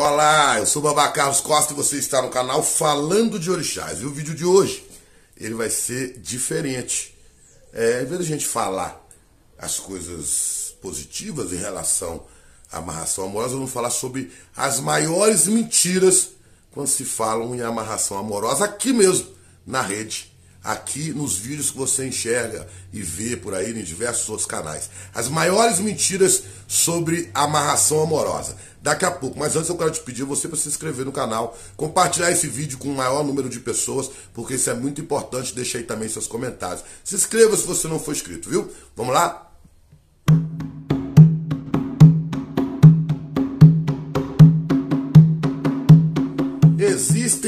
Olá, eu sou o Babá Carlos Costa e você está no canal Falando de Orixás. E o vídeo de hoje, ele vai ser diferente. É, em vez de a gente falar as coisas positivas em relação à amarração amorosa, vamos falar sobre as maiores mentiras quando se falam em amarração amorosa aqui mesmo, na rede aqui nos vídeos que você enxerga e vê por aí em diversos outros canais. As maiores mentiras sobre amarração amorosa. Daqui a pouco, mas antes eu quero te pedir você para se inscrever no canal, compartilhar esse vídeo com o maior número de pessoas, porque isso é muito importante. Deixa aí também seus comentários. Se inscreva se você não for inscrito, viu? Vamos lá?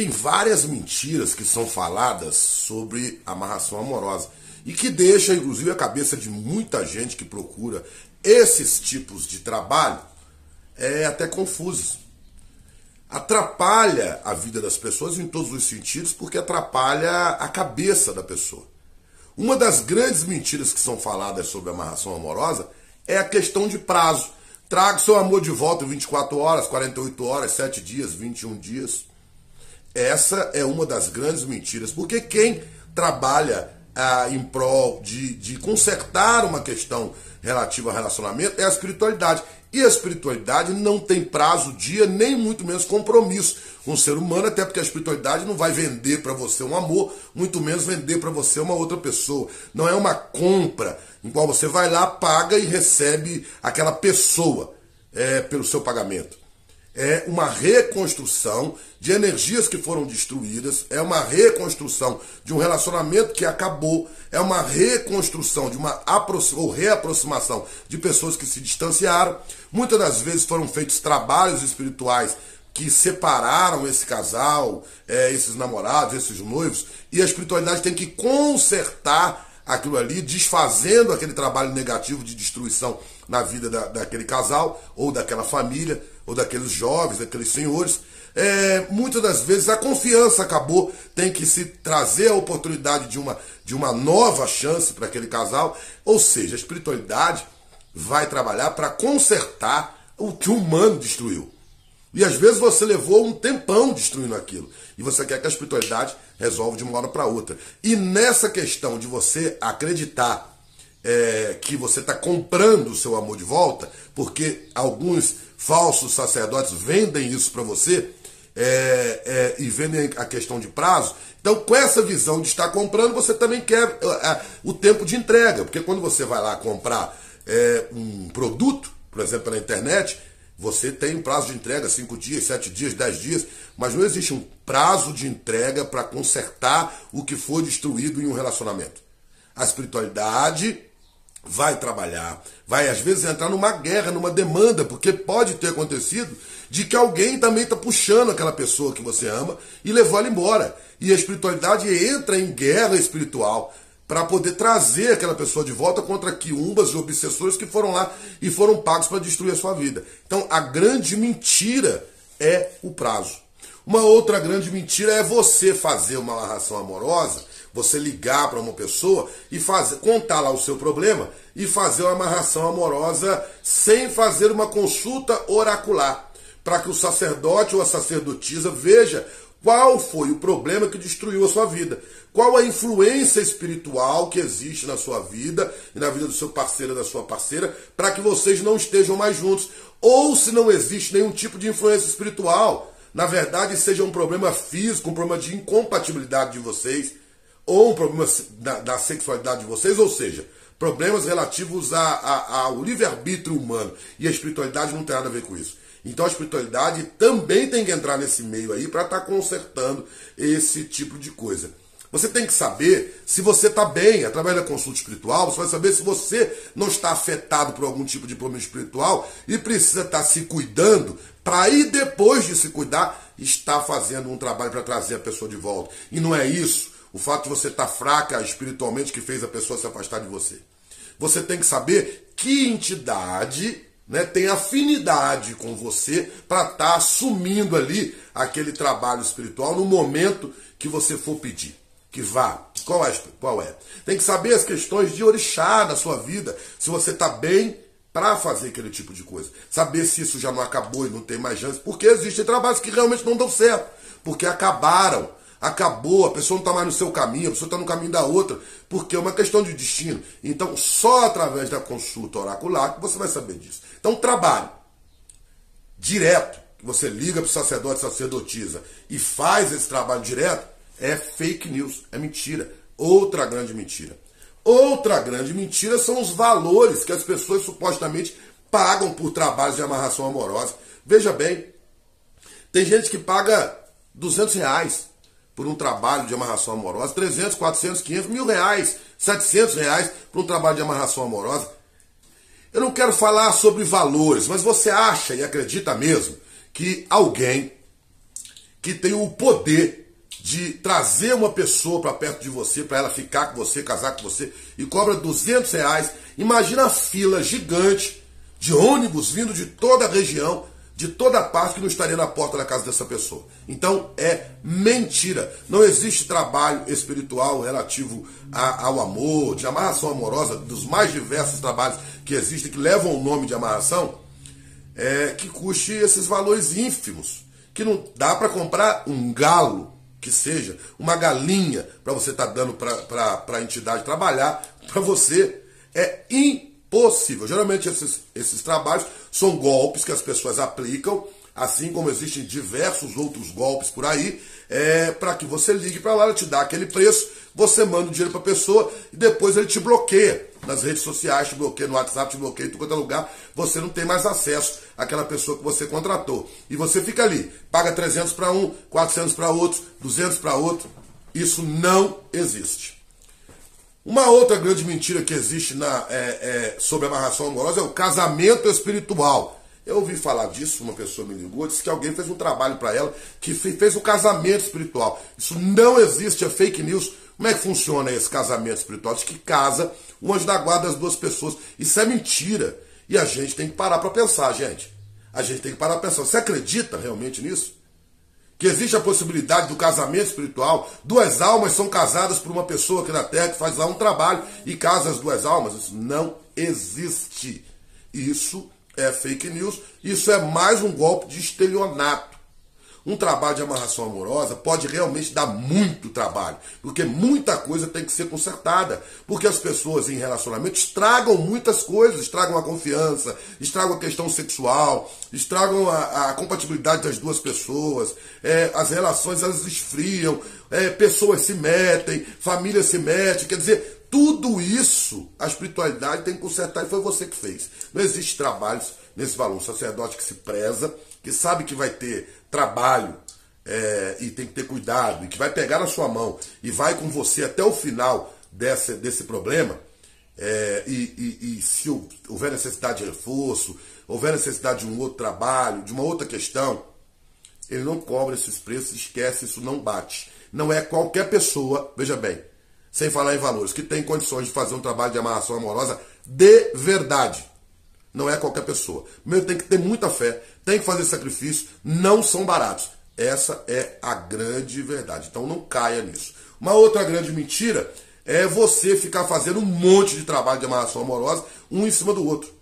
Existem várias mentiras que são faladas sobre amarração amorosa e que deixa, inclusive, a cabeça de muita gente que procura esses tipos de trabalho é até confusa. Atrapalha a vida das pessoas em todos os sentidos porque atrapalha a cabeça da pessoa. Uma das grandes mentiras que são faladas sobre amarração amorosa é a questão de prazo. Traga seu amor de volta em 24 horas, 48 horas, 7 dias, 21 dias. Essa é uma das grandes mentiras, porque quem trabalha ah, em prol de, de consertar uma questão relativa ao relacionamento é a espiritualidade. E a espiritualidade não tem prazo, dia, nem muito menos compromisso com o ser humano, até porque a espiritualidade não vai vender para você um amor, muito menos vender para você uma outra pessoa. Não é uma compra em qual você vai lá, paga e recebe aquela pessoa é, pelo seu pagamento é uma reconstrução de energias que foram destruídas, é uma reconstrução de um relacionamento que acabou, é uma reconstrução de uma ou reaproximação de pessoas que se distanciaram. Muitas das vezes foram feitos trabalhos espirituais que separaram esse casal, é, esses namorados, esses noivos, e a espiritualidade tem que consertar aquilo ali, desfazendo aquele trabalho negativo de destruição na vida da, daquele casal, ou daquela família, ou daqueles jovens, daqueles senhores. É, muitas das vezes a confiança acabou, tem que se trazer a oportunidade de uma, de uma nova chance para aquele casal. Ou seja, a espiritualidade vai trabalhar para consertar o que o humano destruiu. E às vezes você levou um tempão destruindo aquilo. E você quer que a espiritualidade resolva de uma hora para outra. E nessa questão de você acreditar é, que você está comprando o seu amor de volta, porque alguns falsos sacerdotes vendem isso para você é, é, e vendem a questão de prazo. Então, com essa visão de estar comprando, você também quer é, o tempo de entrega, porque quando você vai lá comprar é, um produto, por exemplo, na internet, você tem um prazo de entrega, 5 dias, 7 dias, 10 dias, mas não existe um prazo de entrega para consertar o que foi destruído em um relacionamento. A espiritualidade vai trabalhar, vai às vezes entrar numa guerra, numa demanda, porque pode ter acontecido de que alguém também está puxando aquela pessoa que você ama e levou ela embora. E a espiritualidade entra em guerra espiritual para poder trazer aquela pessoa de volta contra quiumbas e obsessores que foram lá e foram pagos para destruir a sua vida. Então, a grande mentira é o prazo. Uma outra grande mentira é você fazer uma amarração amorosa, você ligar para uma pessoa e fazer, contar lá o seu problema e fazer uma amarração amorosa sem fazer uma consulta oracular, para que o sacerdote ou a sacerdotisa veja qual foi o problema que destruiu a sua vida? Qual a influência espiritual que existe na sua vida e na vida do seu parceiro da sua parceira para que vocês não estejam mais juntos? Ou se não existe nenhum tipo de influência espiritual, na verdade seja um problema físico, um problema de incompatibilidade de vocês, ou um problema da, da sexualidade de vocês, ou seja, problemas relativos a, a, ao livre-arbítrio humano. E a espiritualidade não tem nada a ver com isso. Então a espiritualidade também tem que entrar nesse meio aí para estar tá consertando esse tipo de coisa. Você tem que saber se você está bem, através da consulta espiritual, você vai saber se você não está afetado por algum tipo de problema espiritual e precisa estar tá se cuidando para aí depois de se cuidar, estar fazendo um trabalho para trazer a pessoa de volta. E não é isso, o fato de você estar tá fraca espiritualmente que fez a pessoa se afastar de você. Você tem que saber que entidade né, tem afinidade com você para estar tá assumindo ali aquele trabalho espiritual no momento que você for pedir. Que vá. Qual é? Qual é? Tem que saber as questões de orixá na sua vida. Se você está bem para fazer aquele tipo de coisa. Saber se isso já não acabou e não tem mais chance, porque existem trabalhos que realmente não dão certo, porque acabaram. Acabou, a pessoa não está mais no seu caminho, a pessoa está no caminho da outra, porque é uma questão de destino. Então, só através da consulta oracular que você vai saber disso. Então, trabalho direto, que você liga para o sacerdote, sacerdotisa e faz esse trabalho direto, é fake news, é mentira. Outra grande mentira. Outra grande mentira são os valores que as pessoas supostamente pagam por trabalhos de amarração amorosa. Veja bem, tem gente que paga 200 reais por um trabalho de amarração amorosa, 300, 400, 500, mil reais, 700 reais por um trabalho de amarração amorosa. Eu não quero falar sobre valores, mas você acha e acredita mesmo que alguém que tem o poder de trazer uma pessoa para perto de você, para ela ficar com você, casar com você, e cobra 200 reais. Imagina a fila gigante de ônibus vindo de toda a região, de toda a parte que não estaria na porta da casa dessa pessoa. Então é mentira. Não existe trabalho espiritual relativo a, ao amor, de amarração amorosa, dos mais diversos trabalhos que existem, que levam o nome de amarração, é, que custe esses valores ínfimos. Que não dá para comprar um galo que seja, uma galinha para você estar tá dando para a entidade trabalhar, para você é impossível. Geralmente esses, esses trabalhos são golpes que as pessoas aplicam, assim como existem diversos outros golpes por aí, é, para que você ligue para lá, ela te dá aquele preço, você manda o dinheiro para a pessoa e depois ele te bloqueia nas redes sociais, te bloqueia no WhatsApp, te bloqueia em todo lugar, você não tem mais acesso àquela pessoa que você contratou. E você fica ali, paga 300 para um, 400 para outro, 200 para outro. Isso não existe. Uma outra grande mentira que existe na, é, é, sobre a amarração amorosa é o casamento espiritual. Eu ouvi falar disso, uma pessoa me ligou, disse que alguém fez um trabalho para ela que fez um casamento espiritual. Isso não existe, é fake news. Como é que funciona esse casamento espiritual? Diz que casa o anjo da guarda das duas pessoas. Isso é mentira. E a gente tem que parar para pensar, gente. A gente tem que parar para pensar. Você acredita realmente nisso? Que existe a possibilidade do casamento espiritual? Duas almas são casadas por uma pessoa aqui na Terra que faz lá um trabalho e casa as duas almas? Isso não existe. Isso é fake news. Isso é mais um golpe de estelionato. Um trabalho de amarração amorosa pode realmente dar muito trabalho, porque muita coisa tem que ser consertada, porque as pessoas em relacionamento estragam muitas coisas, estragam a confiança, estragam a questão sexual, estragam a, a compatibilidade das duas pessoas, é, as relações elas esfriam, é, pessoas se metem, famílias se metem, quer dizer, tudo isso a espiritualidade tem que consertar e foi você que fez. Não existe trabalhos nesse valor. Um sacerdote que se preza, que sabe que vai ter trabalho é, e tem que ter cuidado, e que vai pegar na sua mão e vai com você até o final desse, desse problema, é, e, e, e, se houver necessidade de reforço, houver necessidade de um outro trabalho, de uma outra questão, ele não cobra esses preços, esquece, isso não bate. Não é qualquer pessoa, veja bem, sem falar em valores, que tem condições de fazer um trabalho de amarração amorosa de verdade. Não é qualquer pessoa. Meu, tem que ter muita fé, tem que fazer sacrifício, não são baratos. Essa é a grande verdade. Então não caia nisso. Uma outra grande mentira é você ficar fazendo um monte de trabalho de amarração amorosa, um em cima do outro.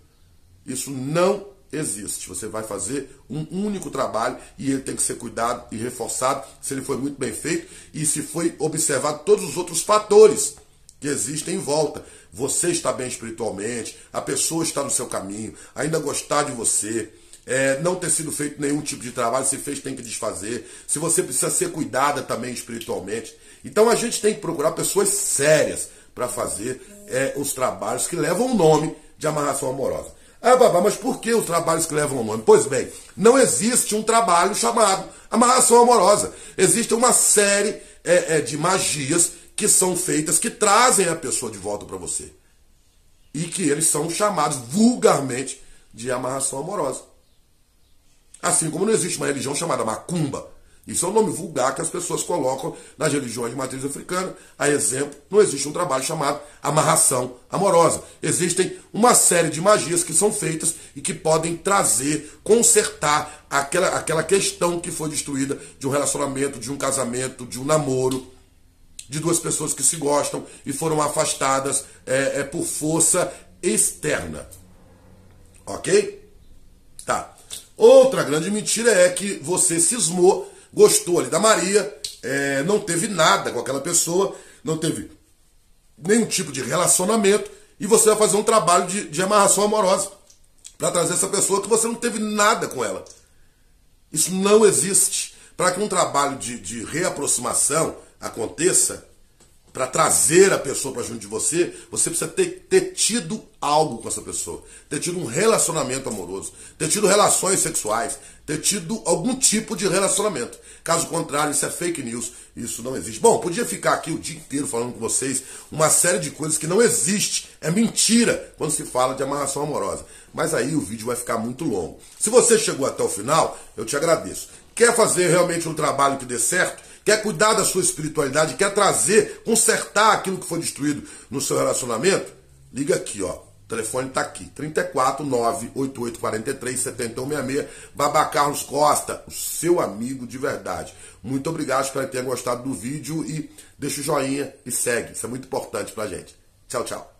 Isso não existe. Você vai fazer um único trabalho e ele tem que ser cuidado e reforçado se ele foi muito bem feito e se foi observado todos os outros fatores que existem em volta. Você está bem espiritualmente, a pessoa está no seu caminho, ainda gostar de você, é, não ter sido feito nenhum tipo de trabalho, se fez, tem que desfazer. Se você precisa ser cuidada também espiritualmente. Então a gente tem que procurar pessoas sérias para fazer é, os trabalhos que levam o nome de amarração amorosa. Ah, babá, mas por que os trabalhos que levam o nome? Pois bem, não existe um trabalho chamado amarração amorosa. Existe uma série é, é, de magias que são feitas, que trazem a pessoa de volta para você. E que eles são chamados vulgarmente de amarração amorosa. Assim como não existe uma religião chamada macumba. Isso é um nome vulgar que as pessoas colocam nas religiões de matriz africana. A exemplo, não existe um trabalho chamado amarração amorosa. Existem uma série de magias que são feitas e que podem trazer, consertar aquela, aquela questão que foi destruída de um relacionamento, de um casamento, de um namoro de duas pessoas que se gostam e foram afastadas é, é, por força externa. Ok? Tá. Outra grande mentira é que você cismou, gostou ali da Maria, é, não teve nada com aquela pessoa, não teve nenhum tipo de relacionamento, e você vai fazer um trabalho de, de amarração amorosa para trazer essa pessoa que você não teve nada com ela. Isso não existe. Para que um trabalho de, de reaproximação aconteça, para trazer a pessoa para junto de você, você precisa ter, ter tido algo com essa pessoa, ter tido um relacionamento amoroso, ter tido relações sexuais, ter tido algum tipo de relacionamento. Caso contrário, isso é fake news, isso não existe. Bom, podia ficar aqui o dia inteiro falando com vocês uma série de coisas que não existe, é mentira quando se fala de amarração amorosa. Mas aí o vídeo vai ficar muito longo. Se você chegou até o final, eu te agradeço. Quer fazer realmente um trabalho que dê certo? Quer cuidar da sua espiritualidade, quer trazer, consertar aquilo que foi destruído no seu relacionamento, liga aqui, ó. O telefone está aqui, 34 988 43 7166, Babá Carlos Costa, o seu amigo de verdade. Muito obrigado, espero que tenha gostado do vídeo e deixa o joinha e segue, isso é muito importante pra gente. Tchau, tchau.